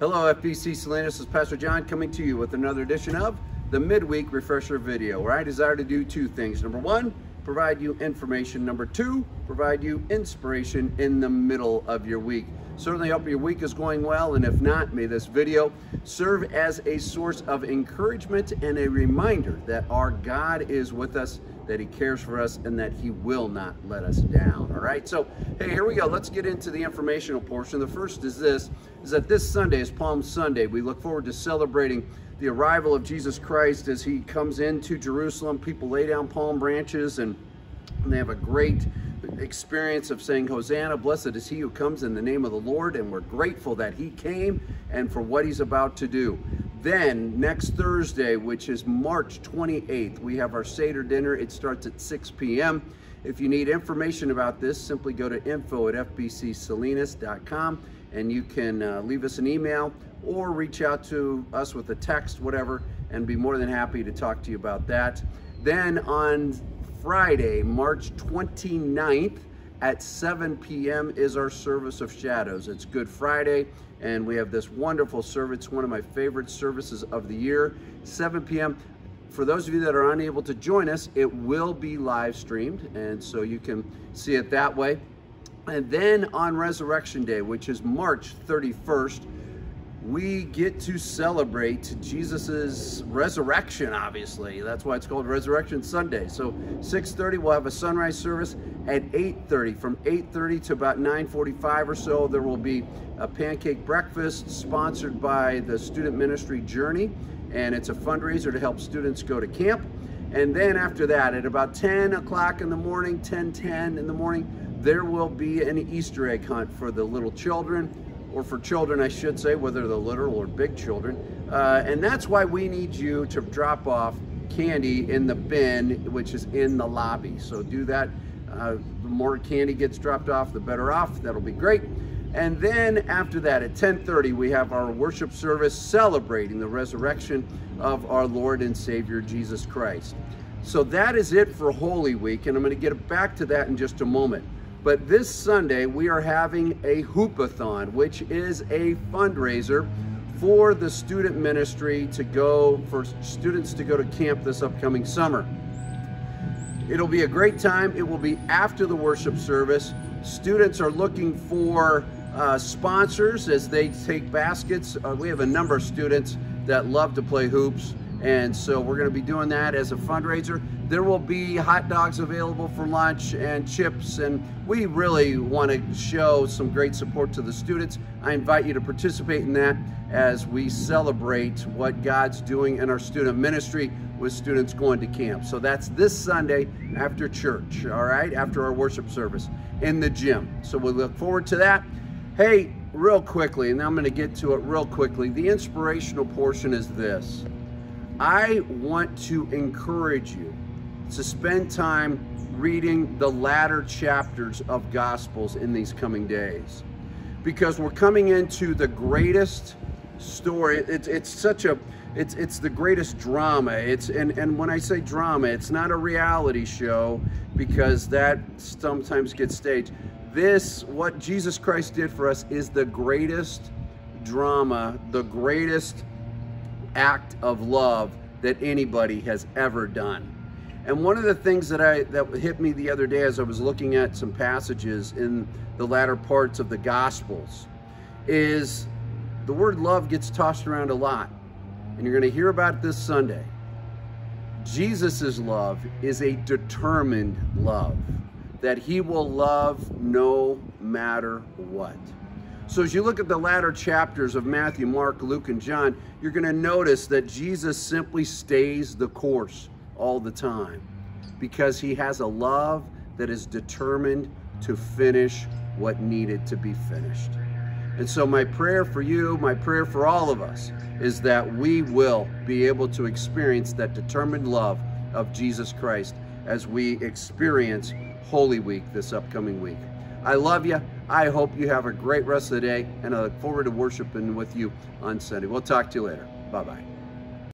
Hello, FBC Salinas. This is Pastor John coming to you with another edition of the Midweek Refresher video, where I desire to do two things. Number one, provide you information. Number two, provide you inspiration in the middle of your week. Certainly hope your week is going well, and if not, may this video serve as a source of encouragement and a reminder that our God is with us that he cares for us and that he will not let us down all right? So hey here we go. Let's get into the informational portion. The first is this is that this sunday is palm sunday. We look forward to celebrating the arrival of jesus christ as he comes into jerusalem. People lay down palm branches and, they have a great experience of saying, Hosanna, blessed is he who comes in the name of the Lord, and we're grateful that he came and for what he's about to do. Then, next Thursday, which is March 28th, we have our Seder dinner. It starts at 6 p.m. If you need information about this, simply go to info at fbcsalinas.com and you can uh, leave us an email or reach out to us with a text, whatever, and be more than happy to talk to you about that. Then on Friday, March 29th at 7 p.m. is our service of shadows. It's Good Friday, and we have this wonderful service, one of my favorite services of the year, 7 p.m. For those of you that are unable to join us, it will be live streamed, and so you can see it that way. And then on Resurrection Day, which is March 31st, we get to celebrate Jesus's resurrection, obviously. That's why it's called Resurrection Sunday. So 6.30, we'll have a sunrise service at 8.30. From 8.30 to about 9.45 or so, there will be a pancake breakfast sponsored by the student ministry Journey. And it's a fundraiser to help students go to camp. And then after that, at about 10 o'clock in the morning, 10, 10 in the morning, there will be an Easter egg hunt for the little children or for children, I should say, whether they're little or big children. Uh, and that's why we need you to drop off candy in the bin, which is in the lobby. So do that. Uh, the more candy gets dropped off, the better off. That'll be great. And then after that, at 10:30, we have our worship service celebrating the resurrection of our Lord and Savior Jesus Christ. So that is it for Holy Week, and I'm going to get back to that in just a moment. But this Sunday, we are having a hoopathon, which is a fundraiser for the student ministry to go, for students to go to camp this upcoming summer. It'll be a great time. It will be after the worship service. Students are looking for uh, sponsors as they take baskets. Uh, we have a number of students that love to play hoops. And so we're going to be doing that as a fundraiser. There will be hot dogs available for lunch and chips, and we really want to show some great support to the students. I invite you to participate in that as we celebrate what God's doing in our student ministry with students going to camp. So that's this Sunday after church, all right, after our worship service in the gym. So we look forward to that. Hey, real quickly, and I'm going to get to it real quickly. The inspirational portion is this. I want to encourage you to spend time reading the latter chapters of Gospels in these coming days because we're coming into the greatest story. It's, it's such a, it's, it's the greatest drama. It's, and, and when I say drama, it's not a reality show because that sometimes gets staged. This, what Jesus Christ did for us is the greatest drama, the greatest act of love that anybody has ever done. And one of the things that I that hit me the other day as I was looking at some passages in the latter parts of the Gospels is the word love gets tossed around a lot. And you're going to hear about it this Sunday. Jesus' love is a determined love, that he will love no matter what. So as you look at the latter chapters of Matthew, Mark, Luke, and John, you're going to notice that Jesus simply stays the course all the time because he has a love that is determined to finish what needed to be finished. And so my prayer for you, my prayer for all of us, is that we will be able to experience that determined love of Jesus Christ as we experience Holy Week this upcoming week. I love you. I hope you have a great rest of the day, and I look forward to worshiping with you on Sunday. We'll talk to you later. Bye bye.